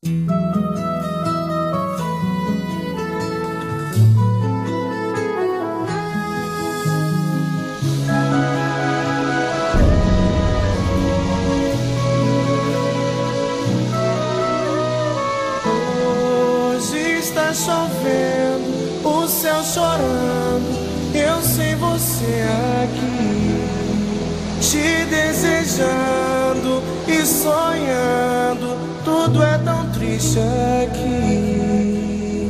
Hoje está chovendo, o céu chorando, eu sem você aqui, te desejando e sonhando, tudo é tão triste aqui.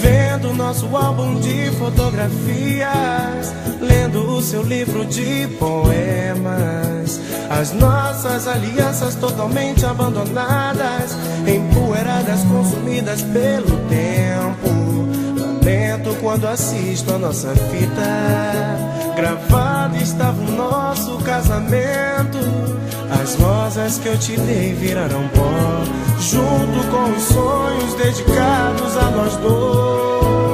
Vendo nosso álbum de fotografias, lendo o seu livro de poemas, as nossas alianças totalmente abandonadas, empoeiradas, consumidas pelo tempo. Lamento quando assisto a nossa fita, gravado estava o nosso casamento. As rosas que eu te dei viraram pó, junto com os sonhos dedicados a nós dois.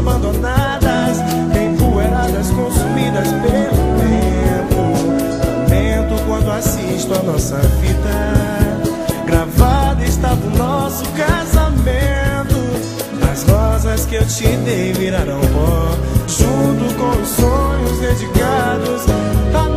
abandonadas, empoeiradas, consumidas pelo tempo. Lamento quando assisto a nossa vida, gravada está do nosso casamento. As rosas que eu te dei virarão pó, junto com os sonhos dedicados a